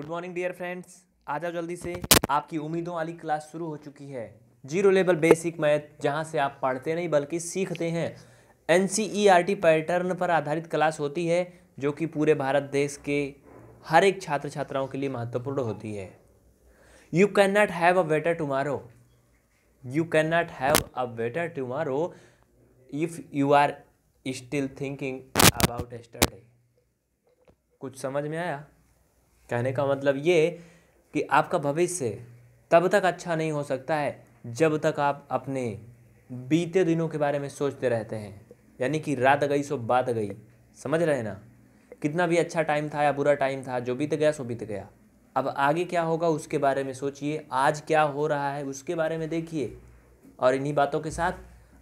Good morning dear friends आ जाओ जल्दी से। आपकी उम्मीदों वाली क्लास शुरू हो चुकी है। ज़ीरो लेवल बेसिक मैथ जहाँ से आप पढ़ते नहीं, बल्कि सीखते हैं। एन सी पैटर्न पर आधारित क्लास होती है, जो कि पूरे भारत देश के हर एक छात्र छात्राओं के लिए महत्वपूर्ण होती है। You can not have a better tomorrow you can not have a better tomorrow if you are still thinking about yesterday कुछ समझ में आया? कहने का मतलब ये कि आपका भविष्य तब तक अच्छा नहीं हो सकता है जब तक आप अपने बीते दिनों के बारे में सोचते रहते हैं। यानी कि रात गई सो बात गई। समझ रहे हैं ना? कितना भी अच्छा टाइम था या बुरा टाइम था, जो बीत गया सो बीत गया। अब आगे क्या होगा उसके बारे में सोचिए। आज क्या हो रहा है उसके बारे में देखिए। और इन्हीं बातों के साथ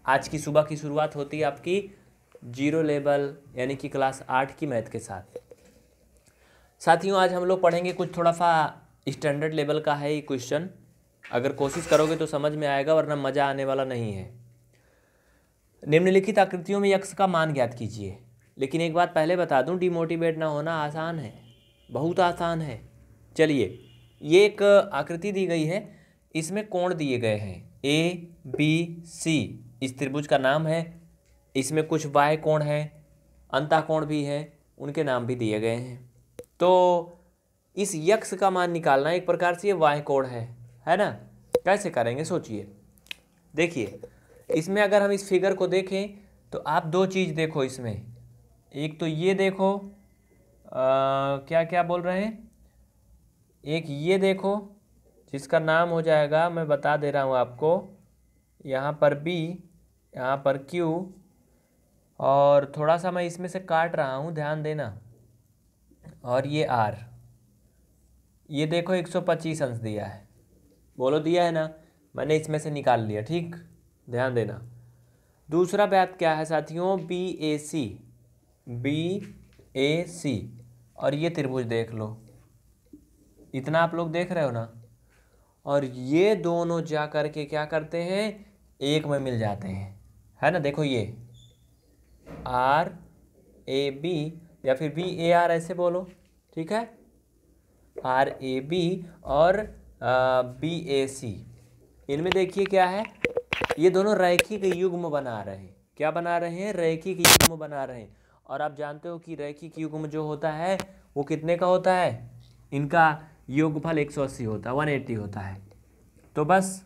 आज की सुबह की शुरुआत होती है आपकी ज़ीरो लेवल, यानी कि क्लास आठ की मैथ के साथ। साथियों, आज हम लोग पढ़ेंगे कुछ थोड़ा सा स्टैंडर्ड लेवल का है ये क्वेश्चन अगर कोशिश करोगे तो समझ में आएगा, वरना मज़ा आने वाला नहीं है. निम्नलिखित आकृतियों में यक्ष का मान ज्ञात कीजिए. लेकिन एक बात पहले बता दूँ डिमोटिवेट ना होना आसान है. बहुत आसान है. चलिए, ये एक आकृति दी गई है. इसमें कोण दिए गए हैं. ए बी सी इस त्रिभुज का नाम है. इसमें कुछ वाय कोण है. अंता कोण भी है. उनके नाम भी दिए गए हैं. तो इस यक्ष का मान निकालना एक प्रकार से ये वाय कोण है है ना? कैसे करेंगे? सोचिए। देखिए इसमें अगर हम इस फिगर को देखें तो आप दो चीज़ देखो इसमें। एक तो ये देखो आ, क्या क्या बोल रहे हैं? एक ये देखो जिसका नाम हो जाएगा मैं बता दे रहा हूँ आपको यहाँ पर बी यहाँ पर क्यू और थोड़ा सा मैं इसमें से काट रहा हूँ ध्यान देना। और ये आर ये देखो 125 अंश दिया है। बोलो दिया है ना? मैंने इसमें से निकाल लिया, ठीक? ध्यान देना। दूसरा बात क्या है साथियों? B A C B A सी और ये त्रिभुज देख लो। इतना आप लोग देख रहे हो ना? और ये दोनों जा कर के क्या करते हैं? एक में मिल जाते हैं। है ना? देखो ये। आर ए बी या फिर बी ए आर ऐसे बोलो, ठीक है? आर ए बी और बी ए सी इनमें देखिए क्या है? ये दोनों रैखिक युग्म बना रहे हैं। क्या बना रहे हैं? रैखिक युग्म बना रहे हैं। और आप जानते हो कि रैखिक युग्म जो होता है, वो कितने का होता है? इनका योगफल 180 होता है 180 होता है। तो बस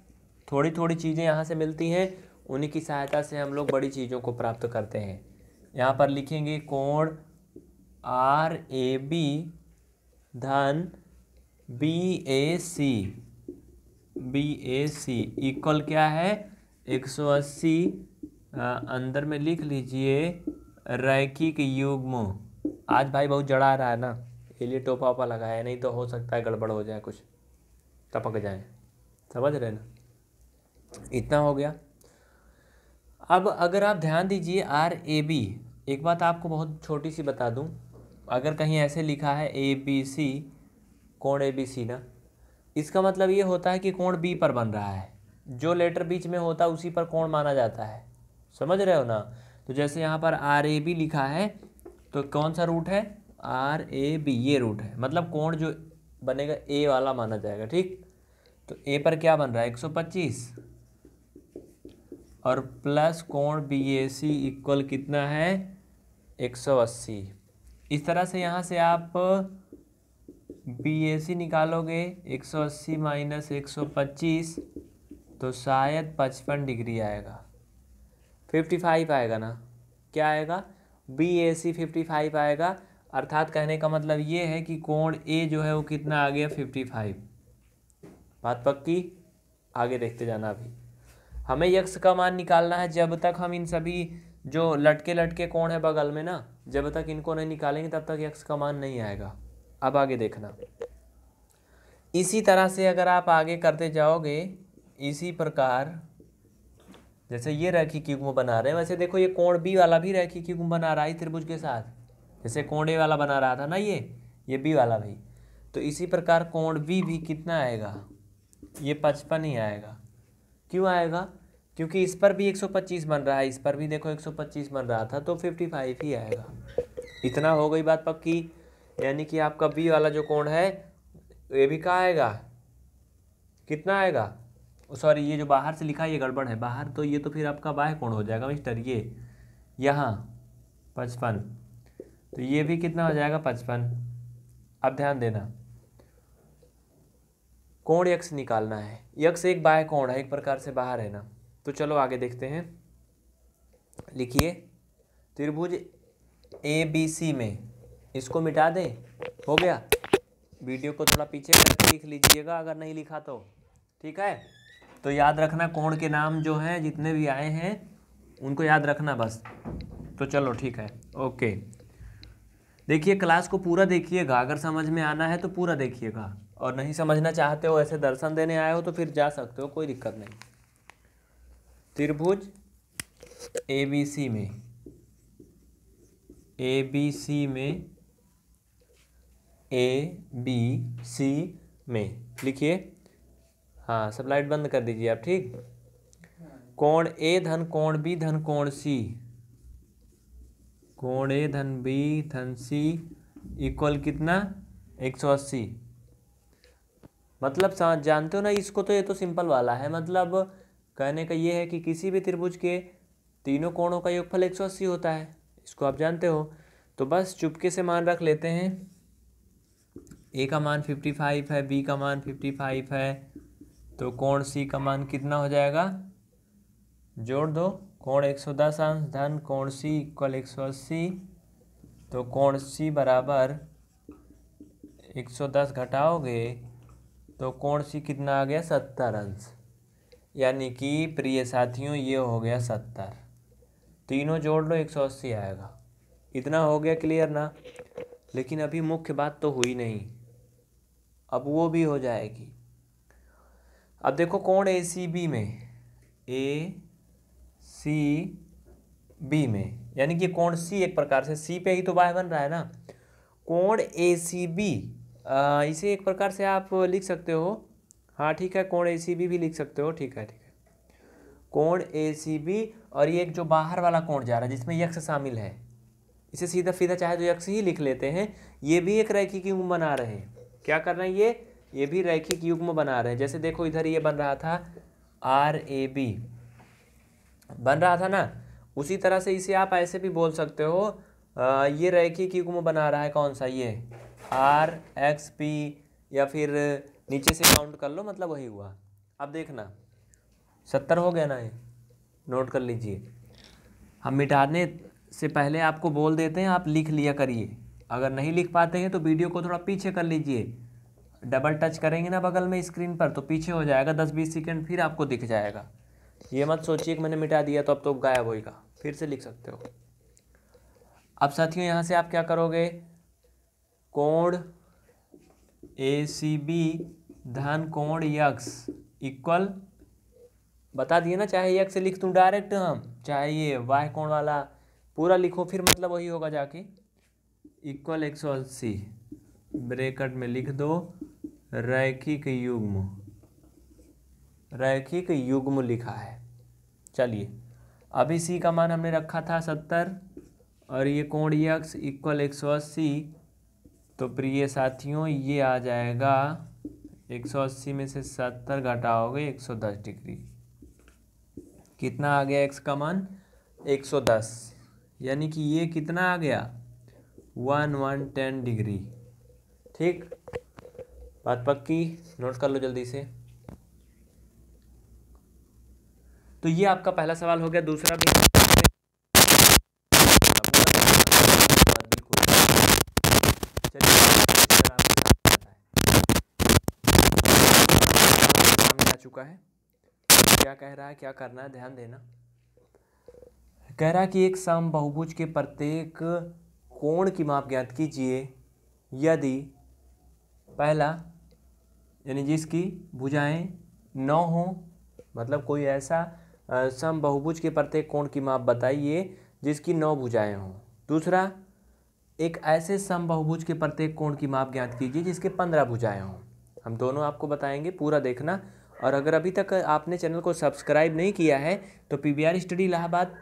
थोड़ी थोड़ी चीज़ें यहाँ से मिलती हैं। उन्हीं की सहायता से हम लोग बड़ी चीज़ों को प्राप्त करते हैं। यहाँ पर लिखेंगे कोण आर ए बी धन B A C. B A C equal क्या है? 180 अंदर में लिख लीजिए रैखिक युग्म। आज भाई बहुत जड़ा रहा है ना इसलिए टोपा ओपा लगाया, नहीं तो हो सकता है गड़बड़ हो जाए कुछ। टपक जाए। समझ रहे ना? इतना हो गया। अब अगर आप ध्यान दीजिए आर ए बी, एक बात आपको बहुत छोटी सी बता दूँ अगर कहीं ऐसे लिखा है ए बी सी कोण ए बी सी ना, इसका मतलब ये होता है कि कोण बी पर बन रहा है। जो लेटर बीच में होता है, उसी पर कोण माना जाता है। समझ रहे हो ना? तो जैसे यहाँ पर आर ए बी लिखा है तो कौन सा रूट है? आर ए बी ये रूट है। मतलब कोण जो बनेगा ए वाला माना जाएगा, ठीक? तो ए पर क्या बन रहा है? 125 और प्लस कोण बी ए सी इक्वल कितना है? 180 इस तरह से यहाँ से आप बी ए सी निकालोगे 180 अस्सी माइनस एक सौ पच्चीस तो शायद पचपन डिग्री आएगा। 55 आएगा ना? क्या आएगा? B A C fifty five आएगा। अर्थात कहने का मतलब ये है कि कोण ए जो है वो कितना आ गया? 55 बात पक्की? आगे देखते जाना अभी। हमें यक्ष का मान निकालना है। जब तक हम इन सभी जो लटके लटके कोण है बगल में ना, जब तक इनको नहीं निकालेंगे तब तक यक्ष का मान नहीं आएगा। अब आगे देखना। इसी तरह से अगर आप आगे करते जाओगे, इसी प्रकार, जैसे ये रैखिक युग्म बना रहे हैं, वैसे देखो ये कोण बी वाला भी रैखिक युग्म बना रहा है त्रिभुज के साथ। जैसे कोण ए वाला बना रहा था ना ये ये बी वाला भी। तो इसी प्रकार कोण बी भी कितना आएगा? ये पचपन ही आएगा। क्यों आएगा? क्योंकि इस पर भी 125 बन रहा है, इस पर भी देखो 125 बन रहा था तो 55 ही आएगा। इतना हो गई बात पक्की, यानी कि आपका बी वाला जो कोण है, ये भी कहाँ आएगा? कितना आएगा? सॉरी, ये जो बाहर से लिखा है ये गड़बड़ है, बाहर तो ये तो फिर आपका बाह्य कोण हो जाएगा, मिस्टर, ये, यहाँ, पचपन। तो ये भी कितना हो जाएगा, पचपन। अब ध्यान देना, कोण यक्स निकालना है यक्स एक बाह्य कोण है, एक प्रकार से बाहर है ना। तो चलो आगे देखते हैं। लिखिए, त्रिभुज ए बी सी में, इसको मिटा दें? हो गया। वीडियो को थोड़ा पीछे करके लिख लीजिएगा, अगर नहीं लिखा तो। ठीक है? तो याद रखना, कोण के नाम जो हैं, जितने भी आए हैं, उनको याद रखना बस। तो चलो, ठीक है। ओके। देखिए, क्लास को पूरा देखिएगा। अगर समझ में आना है तो पूरा देखिएगा। और नहीं समझना चाहते हो, ऐसे दर्शन देने आए हो तो फिर जा सकते हो, कोई दिक्कत नहीं। त्रिभुज ए बी सी में। ए बी सी में। ए बी सी में। लिखिए। हाँ सब लाइट बंद कर दीजिए आप, ठीक? कोण ए धन, कोण बी धन, कोण सी कोण ए धन बी धन सी इक्वल कितना? एक सौ अस्सी। मतलब जानते हो ना, इसको तो ये तो सिंपल वाला है। मतलब कहने का ये है कि किसी भी त्रिभुज के तीनों कोणों का योगफल एक सौ अस्सी होता है। इसको आप जानते हो। तो बस चुपके से मान रख लेते हैं। ए का मान फिफ्टी फाइव है बी का मान फिफ्टी फाइव है। तो कोण सी का मान कितना हो जाएगा? जोड़ दो। कोण एक सौ दस अंश धन, कोण सी इक्वल एक सौ अस्सी। तो कोण सी बराबर एक सौ दस घटाओगे तो कोण सी कितना आ गया? सत्तर अंश। यानी कि प्रिय साथियों, ये हो गया सत्तर। तीनों जोड़ लो, एक सौ अस्सी आएगा। इतना हो गया क्लियर ना? लेकिन अभी मुख्य बात तो हुई नहीं। अब वो भी हो जाएगी। अब देखो कौन ए सी बी में? ए सी बी में। यानी कि कौन सी एक प्रकार से सी पे ही तो बाय बन रहा है ना? कौन ए सी बी इसे एक प्रकार से आप लिख सकते हो। हाँ ठीक है कौन ए सी बी भी लिख सकते हो ठीक है ठीक है। कोण ए सी बी और ये एक जो बाहर वाला कोण जा रहा है जिसमें यक्ष शामिल है इसे सीधा सीधा चाहे तो यक्ष ही लिख लेते हैं ये भी एक रैखिक युग्म बना रहे हैं। क्या कर रहे हैं ये? ये भी रैखिक युग्म बना रहे हैं जैसे देखो इधर ये बन रहा था आर ए बी बन रहा था ना? उसी तरह से इसे आप ऐसे भी बोल सकते हो आ, ये रैखिक युग्म बना रहा है कौन सा ये? आर एक्स पी या फिर नीचे से काउंट कर लो मतलब वही हुआ। अब देखना। सत्तर हो गया ना ये? नोट कर लीजिए। हम मिटाने से पहले आपको बोल देते हैं, आप लिख लिया करिए। अगर नहीं लिख पाते हैं तो वीडियो को थोड़ा पीछे कर लीजिए। डबल टच करेंगे ना बगल में स्क्रीन पर तो पीछे हो जाएगा। दस बीस सेकेंड फिर आपको दिख जाएगा। ये मत सोचिए कि मैंने मिटा दिया तो अब तो गायब होएगा। फिर से लिख सकते हो। अब साथियों, यहाँ से आप क्या करोगे? कोण ए सी बी धन कोण यक्स इक्वल, बता दिए ना, चाहे एक से लिख दूँ डायरेक्ट हम, चाहे ये वाह कोण वाला, पूरा लिखो, फिर मतलब वही होगा जाके। इक्वल एक सौ अस्सी, ब्रेकट में लिख दो, रैखिक युग्म। रैखिक युग्म लिखा है। चलिए अभी सी का मान हमने रखा था सत्तर, और ये कोण यक्स इक्वल एक सौ अस्सी। तो प्रिय साथियों, ये आ जाएगा एक सौ अस्सी में से सत्तर घटाओगे, एक सौ दस डिग्री। कितना आ गया एक्स का मान? 110 यानी कि ये कितना आ गया? One one ten degree. ठीक? बात पक्की? नोट कर लो जल्दी से। तो ये आपका पहला सवाल हो गया, दूसरा भी। चुका है। क्या कह रहा है, क्या करना है, ध्यान देना। कह रहा है कि एक सम बहुभुज के प्रत्येक कोण की माप ज्ञात कीजिए। यदि पहला, यानी जिसकी भुजाएँ नौ हों मतलब कोई ऐसा सम बहुभुज के प्रत्येक कोण की माप बताइए, जिसकी नौ भुजाएँ हों। दूसरा, एक ऐसे सम बहुभुज के प्रत्येक कोण की माप ज्ञात कीजिए जिसके पंद्रह भुजाएँ हों। हम दोनों आपको बताएँगे, पूरा देखना। और अगर अभी तक आपने चैनल को सब्सक्राइब नहीं किया है तो P B R study Allahabad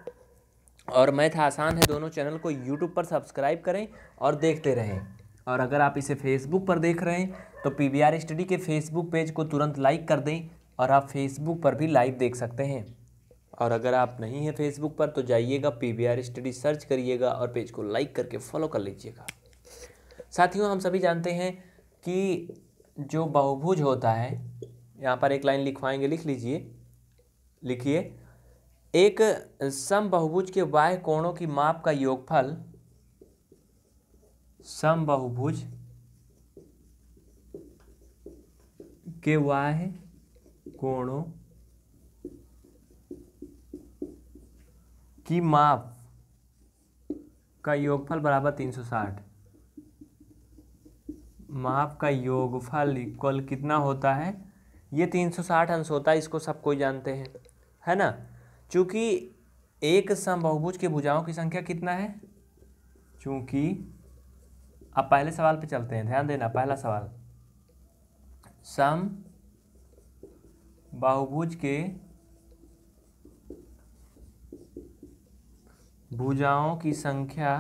और मैथ आसान है, दोनों चैनल को यूट्यूब पर सब्सक्राइब करें और देखते रहें। और अगर आप इसे फेसबुक पर देख रहे हैं तो पी वी आर स्टडी के फेसबुक पेज को तुरंत लाइक कर दें और आप फेसबुक पर भी लाइव देख सकते हैं। और अगर आप नहीं हैं फेसबुक पर तो जाइएगा P V R study search करिएगा और पेज को लाइक करके फॉलो कर लीजिएगा। साथियों, हम सभी जानते हैं कि जो बहुभुज होता है यहाँ पर एक लाइन लिखवाएँगे, लिख लीजिए। लिखिए। एक सम बहुभुज के वाह कोणों की माप का योगफल सम बहुभुज के वाह कोणों की माप का योगफल बराबर तीन सौ साठ। माप का योगफल इक्वल कितना होता है? ये तीन सौ साठ अंश होता है इसको सब कोई जानते हैं, है ना? चूँकि एक समबहुभुज के भुजाओं की संख्या कितना है? चूँकि अब पहले सवाल पे चलते हैं, ध्यान देना, पहला सवाल। सम बहुभुज के भुजाओं की संख्या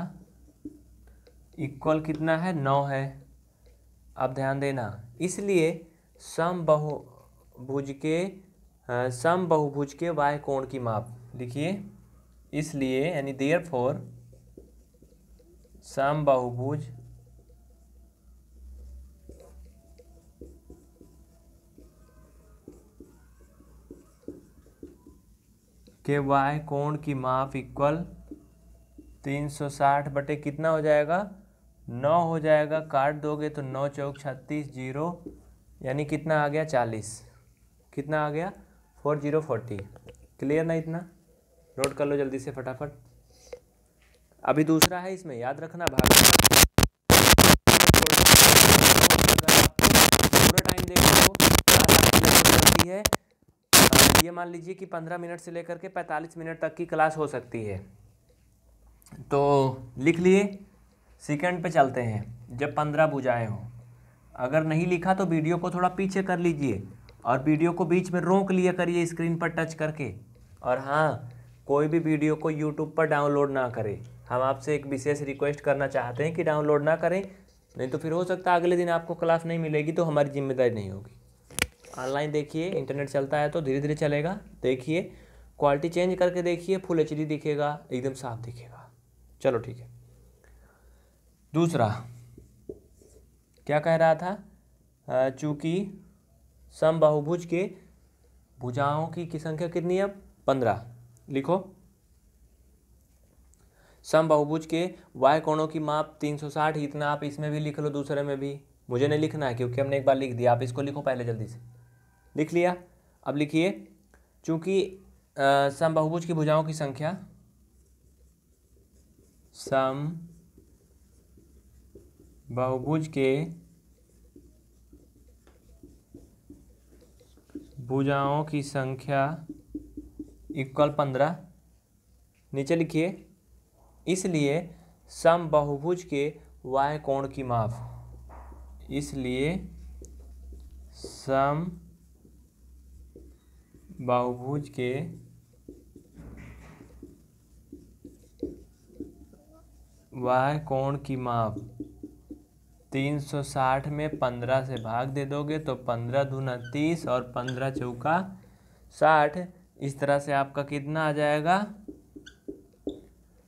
इक्वल कितना है? नौ है। अब ध्यान देना, इसलिए सम बहुभुज के सम बहुभुज के वाय कोण की माप। लिखिए। इसलिए, यानी देयर फोर सम बहुभुज के वाय कोण की माप इक्वल तीन सौ साठ बटे कितना हो जाएगा? नौ हो जाएगा। काट दोगे तो नौ चौक छत्तीस ज़ीरो, यानी कितना आ गया? चालीस। कितना आ गया? Four zero forty. क्लियर ना इतना? नोट कर लो जल्दी से फटाफट। अभी दूसरा है इसमें, याद रखना भाग। पूरा टाइम देख है। ये मान लीजिए कि पंद्रह मिनट से लेकर के पैंतालीस मिनट तक की क्लास हो सकती है। तो लिख लिए सेकंड पे चलते हैं, जब पंद्रह बुझाए हों। अगर नहीं लिखा तो वीडियो को थोड़ा पीछे कर लीजिए। और वीडियो को बीच में रोक लिया करिए स्क्रीन पर टच करके। और हाँ कोई भी वीडियो को यूट्यूब पर डाउनलोड ना करें। हम आपसे एक विशेष रिक्वेस्ट करना चाहते हैं कि डाउनलोड ना करें, नहीं तो फिर हो सकता है अगले दिन आपको क्लास नहीं मिलेगी तो हमारी ज़िम्मेदारी नहीं होगी। ऑनलाइन देखिए इंटरनेट चलता है तो धीरे धीरे चलेगा। देखिए क्वालिटी चेंज करके देखिए फुल एचडी दिखेगा, एकदम साफ़ दिखेगा। चलो ठीक है। दूसरा, क्या कह रहा था? चूँकि सम बहुभुज के भुजाओं की, की संख्या कितनी है पंद्रह। लिखो। सम बहुभुज के वाय कोणों की माप तीन सौ साठ इतना आप इसमें भी लिख लो दूसरे में भी। मुझे नहीं लिखना है क्योंकि हमने एक बार लिख दिया। आप इसको लिखो पहले जल्दी से। लिख लिया। अब लिखिए। चूँकि सम बहुभुज की भुजाओं की संख्या सम बहुभुज के भुजाओं की संख्या इक्वल पंद्रह। नीचे लिखिए, इसलिए सम बहुभुज के वाय कोण की माप। इसलिए सम बहुभुज के वाय कोण की माप। तीन सौ साठ में पंद्रह से भाग दे दोगे तो पंद्रह दूना तीस और पंद्रह चौका साठ। इस तरह से आपका कितना आ जाएगा?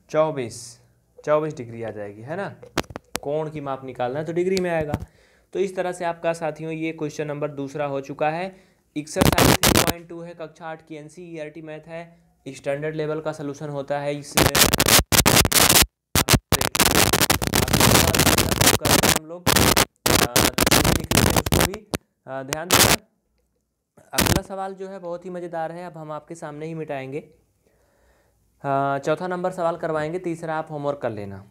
चौबीस। चौबीस डिग्री आ जाएगी, है ना? कोण की माप निकालना है तो डिग्री में आएगा। तो इस तरह से आपका साथियों, ये क्वेश्चन नंबर दूसरा हो चुका है। एक्सरसाइज थ्री पॉइंट टू है कक्षा आठ की N C E R T math है। स्टैंडर्ड लेवल का सोल्यूशन होता है इसमें हम लोग उसको भी ध्यान देना। अगला सवाल जो है बहुत ही मज़ेदार है, अब हम आपके सामने ही मिटाएँगे। चौथा नंबर सवाल करवाएँगे, तीसरा आप होमवर्क कर लेना।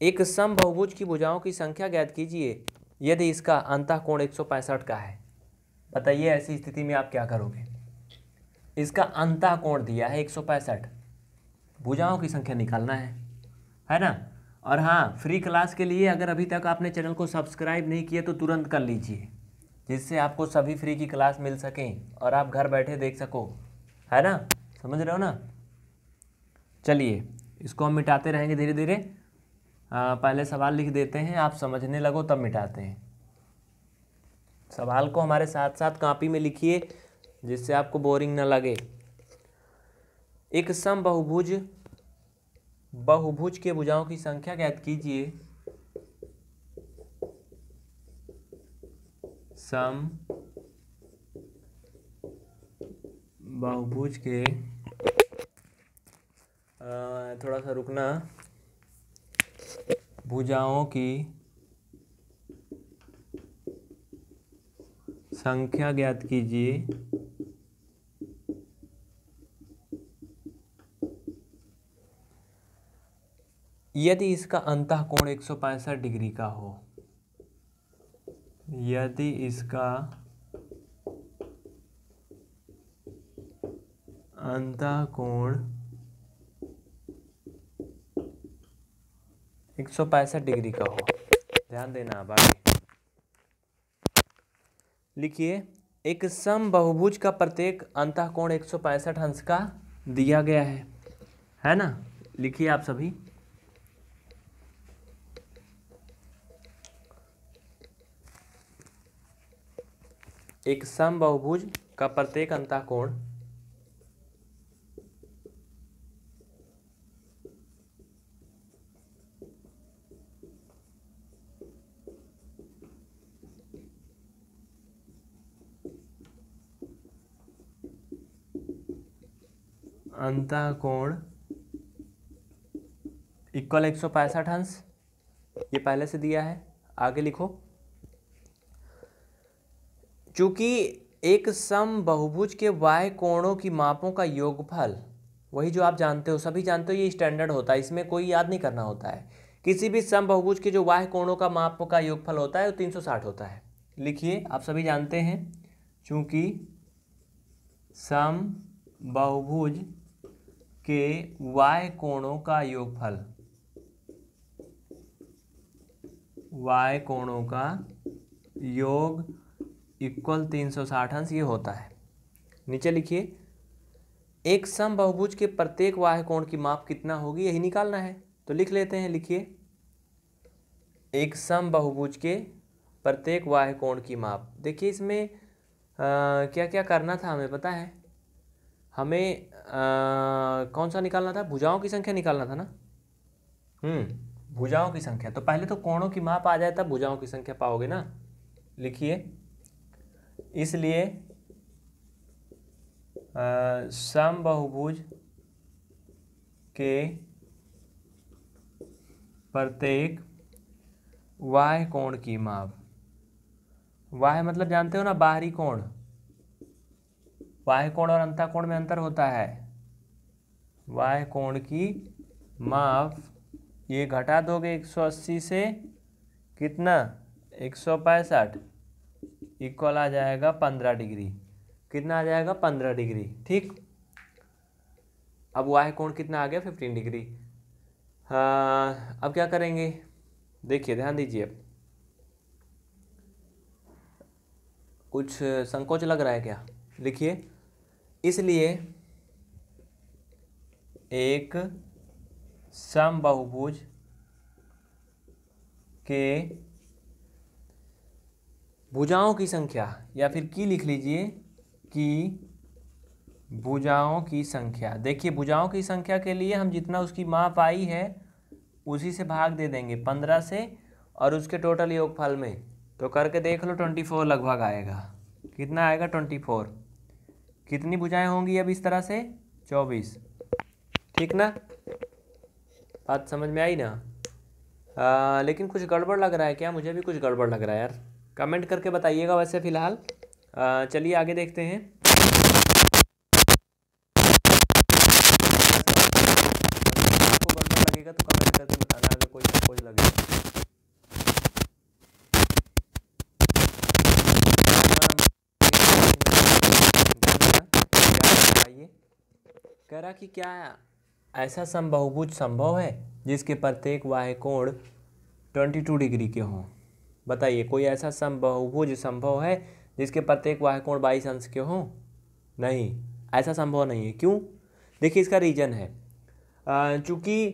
एक सम बहुभुज की भुजाओं की संख्या ज्ञात कीजिए, यदि इसका अंतः कोण एक सौ पैंसठ का है। बताइए ऐसी स्थिति में आप क्या करोगे? इसका अंतः कोण दिया है एक भुजाओं की संख्या निकालना है है ना? और हाँ फ्री क्लास के लिए अगर अभी तक आपने चैनल को सब्सक्राइब नहीं किया तो तुरंत कर लीजिए, जिससे आपको सभी फ्री की क्लास मिल सकें और आप घर बैठे देख सको। है ना? समझ रहे हो ना? चलिए, इसको हम मिटाते रहेंगे धीरे धीरे पहले सवाल लिख देते हैं, आप समझने लगो तब मिटाते हैं। सवाल को हमारे साथ साथ कापी में लिखिए, जिससे आपको बोरिंग ना लगे। एक सम बहुभुज बहुभुज के भुजाओं की संख्या ज्ञात कीजिए। सम। बहुभुज के थोड़ा सा रुकना। भुजाओं की संख्या ज्ञात कीजिए। यदि इसका अंत कोण एक डिग्री का हो, यदि इसका अंत कोण एक सौ पैंसठ डिग्री का हो, ध्यान देना आगे लिखिए, एक सम बहुभुज का प्रत्येक अंत कोण एक सौ पैंसठ अंश का दिया गया है। है ना? लिखिए आप सभी। एक सम बहुभुज का प्रत्येक अंतः कोण अंतः कोण इक्वल एक सौ पैंसठ अंश, ये पहले से दिया है, आगे लिखो। चूँकि एक सम बहुभुज के वाय कोणों की मापों का योगफल, वही जो आप जानते हो, सभी जानते हो, ये स्टैंडर्ड होता है। इसमें कोई याद नहीं करना होता है। किसी भी सम बहुभुज के जो वाह कोणों का माप का योगफल होता है, वो तीन सौ साठ होता है। लिखिए, आप सभी जानते हैं, चूँकि सम बहुभुज के वाय कोणों का योगफल वाय कोणों का योग इक्वल तीन सौ साठ अंश ये होता है। नीचे लिखिए एक सम बहुभुज के प्रत्येक वाह कोण की माप कितना होगी यही निकालना है। तो लिख लेते हैं लिखिए। एक सम बहुभुज के प्रत्येक वाह कोण की माप। देखिए इसमें आ, क्या क्या करना था हमें पता है? हमें आ, कौन सा निकालना था? भुजाओं की संख्या निकालना था ना? हम्म भुजाओं की संख्या। तो पहले तो कोणों की माप आ जाए तब भुजाओं की संख्या पाओगे ना? लिखिए। इसलिए सम बहुभुज के प्रत्येक वाह कोण की माप। वाह मतलब जानते हो ना, बाहरी कोण? वाह कोण और अंता कोण में अंतर होता है। वाह कोण की माप, ये घटा दोगे 180 से कितना? एक सौ पैंसठ। इक्वल आ जाएगा पंद्रह डिग्री। कितना आ जाएगा? पंद्रह डिग्री। ठीक? अब वाह कोण कितना आ गया? Fifteen degree. हाँ अब क्या करेंगे? देखिए, ध्यान दीजिए अब। कुछ संकोच लग रहा है क्या? लिखिए। इसलिए एक सम बहुभुज के भुजाओं की संख्या या फिर की लिख लीजिए कि भुजाओं की संख्या। देखिए भुजाओं की संख्या के लिए हम जितना उसकी माप आई है उसी से भाग दे देंगे पंद्रह से और उसके टोटल योगफल में। तो करके देख लो ट्वेंटी फोर लगभग आएगा। कितना आएगा? ट्वेंटी फोर कितनी भुजाएँ होंगी अब इस तरह से? चौबीस। ठीक ना? बात समझ में आई ना? आ, लेकिन कुछ गड़बड़ लग रहा है क्या? मुझे भी कुछ गड़बड़ लग रहा है यार। कमेंट करके बताइएगा वैसे फ़िलहाल। चलिए आगे देखते हैं। आपको गड़बड़ लगेगा तो कमेंट करके बताना, अगर कोई कुछ लगे। कह रहा कि क्या ऐसा बहुभुज संभव है जिसके प्रत्येक वाह कोण 22 डिग्री के हों? बताइए, कोई ऐसा सम बहुभुज संभव है जिसके प्रत्येक वाह कोण बाईस अंश के हों? नहीं, ऐसा संभव नहीं है। क्यों? देखिए, इसका रीजन है। चूँकि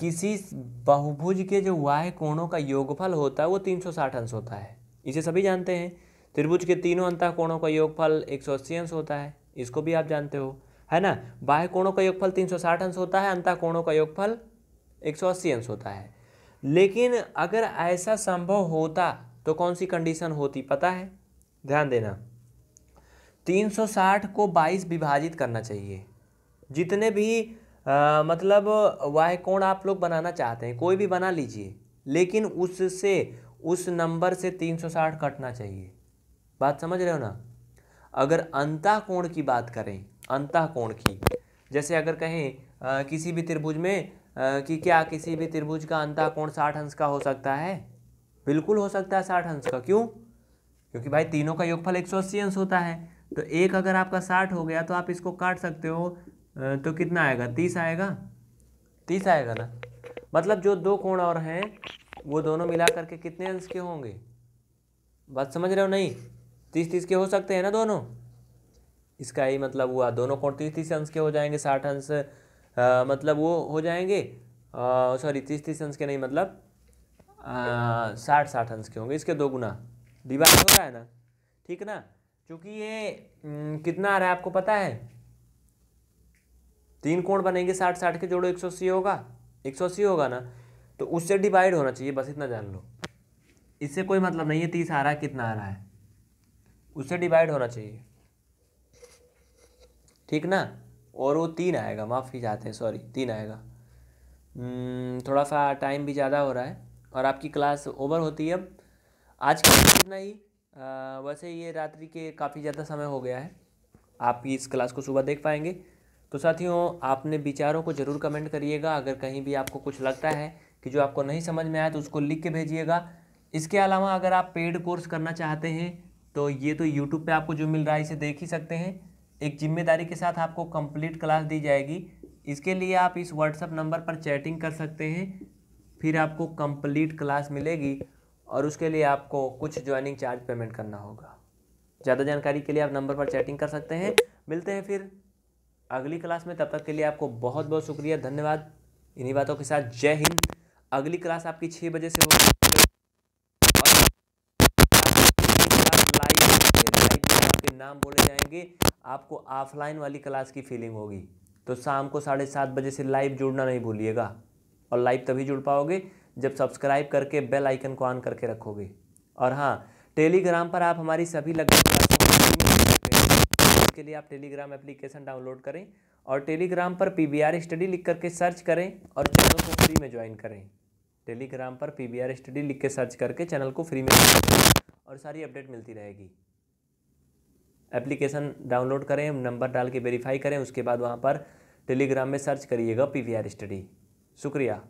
किसी बहुभुज के जो वाह कोणों का योगफल होता है, वो तीन सौ साठ अंश होता है। इसे सभी जानते हैं। त्रिभुज के तीनों अंतः कोणों का योगफल एक सौ अस्सी अंश होता है। इसको भी आप जानते हो, है ना? बाह्य कोणों का योगफल तीन सौ साठ अंश होता है अंतः कोणों का योगफल एक सौ अस्सी अंश होता है। लेकिन अगर ऐसा संभव होता तो कौन सी कंडीशन होती पता है? ध्यान देना। 360 को 22 विभाजित करना चाहिए। जितने भी आ, मतलब वाह कोण आप लोग बनाना चाहते हैं कोई भी बना लीजिए लेकिन उससे उस नंबर से 360 कटना चाहिए। बात समझ रहे हो ना? अगर अंता कोण की बात करें अंता कोण की जैसे अगर कहें आ, किसी भी त्रिभुज में कि क्या किसी भी त्रिभुज का अंता कोण साठ अंश का हो सकता है? बिल्कुल हो सकता है साठ अंश का। क्यों? क्योंकि भाई तीनों का योगफल एक सौ अस्सी अंश होता है। तो एक अगर आपका साठ हो गया तो आप इसको काट सकते हो। तो कितना आएगा? तीस आएगा? तीस आएगा ना? मतलब जो दो कोण और हैं, वो दोनों मिला करके कितने अंश के होंगे? बात समझ रहे हो नहीं? तीस तीस के हो सकते हैं ना दोनों? इसका ही मतलब हुआ। दोनों कोण तीस तीस अंश के हो जाएँगे, साठ अंश मतलब वो हो जाएँगे सॉरी तीस तीस अंश के नहीं मतलब साठ साठ अंश के होंगे। इसके दो गुना। डिवाइड हो रहा है ना? ठीक ना? क्योंकि ये कितना आ रहा है आपको पता है? तीन कोण बनेंगे साठ साठ के, जोड़ो एक सौ अस्सी होगा। एक सौ अस्सी होगा ना? तो उससे डिवाइड होना चाहिए, बस इतना जान लो। इससे कोई मतलब नहीं है, तीस आ रहा है, कितना आ रहा है। उससे डिवाइड होना चाहिए। ठीक ना? और वो तीन आएगा, माफ़ी चाहते हैं सॉरी तीन आएगा। थोड़ा सा टाइम भी ज़्यादा हो रहा है और आपकी क्लास ओवर होती है अब। आज का इतना ही। वैसे ये रात्रि के काफ़ी ज़्यादा समय हो गया है। आप इस क्लास को सुबह देख पाएँगे। तो साथियों, आपने विचारों को ज़रूर कमेंट करिएगा। अगर कहीं भी आपको कुछ लगता है कि जो आपको नहीं समझ में आया तो उसको लिख के भेजिएगा। इसके अलावा अगर आप पेड कोर्स करना चाहते हैं तो ये तो यूट्यूब पे आपको जो मिल रहा है, इसे देख ही सकते हैं। एक ज़िम्मेदारी के साथ आपको कंप्लीट क्लास दी जाएगी। इसके लिए आप इस व्हाट्सअप नंबर पर चैटिंग कर सकते हैं। फिर आपको कंप्लीट क्लास मिलेगी और उसके लिए आपको कुछ ज्वाइनिंग चार्ज पेमेंट करना होगा। ज़्यादा जानकारी के लिए आप नंबर पर चैटिंग कर सकते हैं। मिलते हैं फिर अगली क्लास में। तब तक के लिए आपको बहुत बहुत शुक्रिया। धन्यवाद। इन्हीं बातों के साथ जय हिंद। अगली क्लास आपकी छः बजे से होगी आपके नाम बोले जाएँगे, आपको ऑफलाइन वाली क्लास की फीलिंग होगी। तो शाम को साढ़े सात बजे से लाइव जुड़ना नहीं भूलिएगा। और लाइव तभी जुड़ पाओगे जब सब्सक्राइब करके बेल आइकन को ऑन करके रखोगे। और हाँ टेलीग्राम पर आप हमारी सभी लगभग के लिए आप टेलीग्राम एप्लीकेशन डाउनलोड करें और टेलीग्राम पर पी स्टडी लिख करके सर्च करें और चैनल को फ्री में ज्वाइन करें। टेलीग्राम पर पी स्टडी लिख के सर्च करके चैनल को फ्री में और सारी अपडेट मिलती रहेगी। एप्लीकेशन डाउनलोड करें, नंबर डाल के वेरीफाई करें, उसके बाद वहाँ पर टेलीग्राम में सर्च करिएगा पी वी आर स्टडी। शुक्रिया।